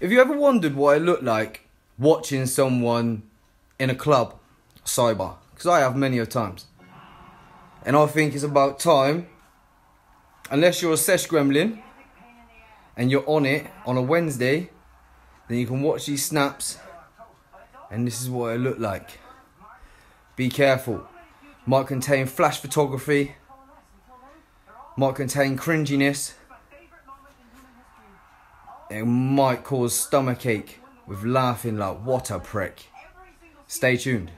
Have you ever wondered what it looked like watching someone in a club sober? Because I have many of times. And I think it's about time, unless you're a sesh gremlin and you're on it on a Wednesday, then you can watch these snaps and this is what it looked like. Be careful. Might contain flash photography, might contain cringiness, it might cause stomach ache with laughing like what a prick. Stay tuned.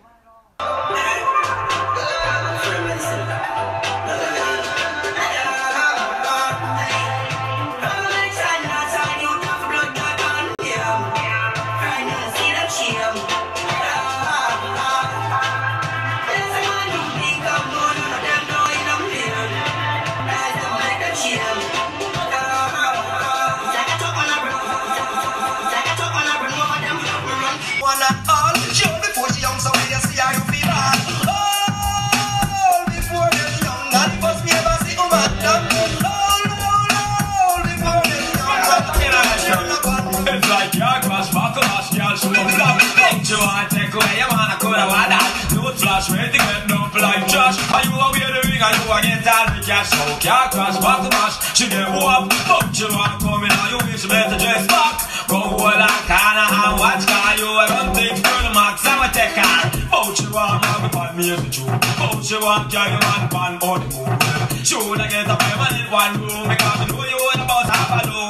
No ready to get dump like trash. Are you aware the ring and you against all the cash? So can't crash, back to mash. She get up, but you want coming out, you wish better dress back. Go hold on, kinda and watch car. You a run things for the max, I'm a tech car. But you want mommy pan me as the truth. But you want carry man pan on the move. Should I get a permanent one room because I know you want about half a load. But you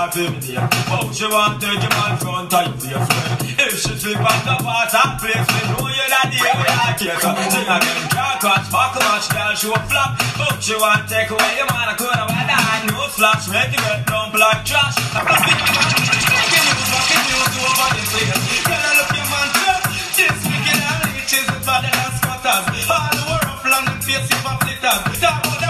you want half there. But you want take your man front you there, friend. If she slip on the part and place, we know you that day we are. So sing again, car catch, back match, girl, show flop. But you want take away your man, I could have had that. No flash, ready to get dump like trash. I'm not big Fucking news, fucking news over the place. Girl, I look your man, this wicked and leeches with father and squatters. All the world long and face I flitters. Talk about them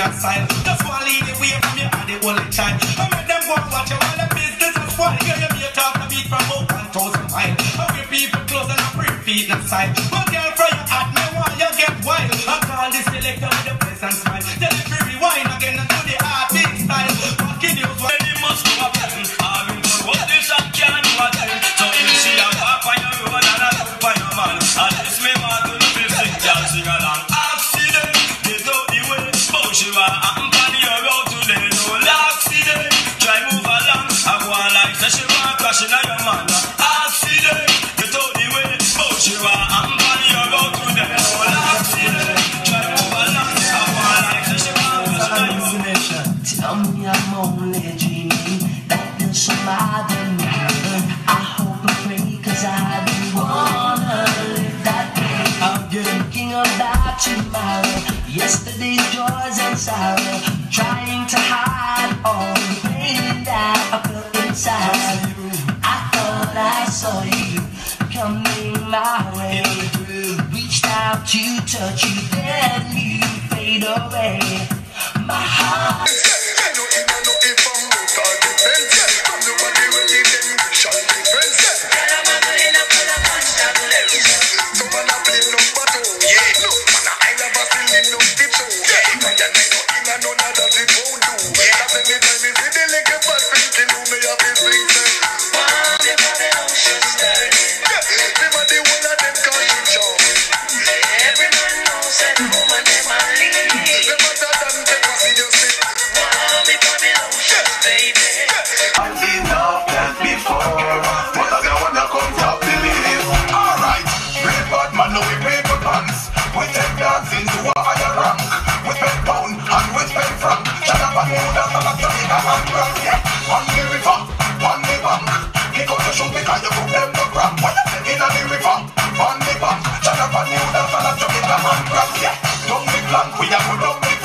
your can't style. Just lead the way from your the only child. I make them go and watch you while the business is spoil. Hear you be a talk a beat from one thousand miles. I people close and I bring feet inside. Out to touch you, then you fade away. My heart. On the river, on the bank. Kick out the shoe because you put them to cramp. When in the river, on the bank. Up and move that that's Jamaica and grand. Yeah, don't be blank, we are good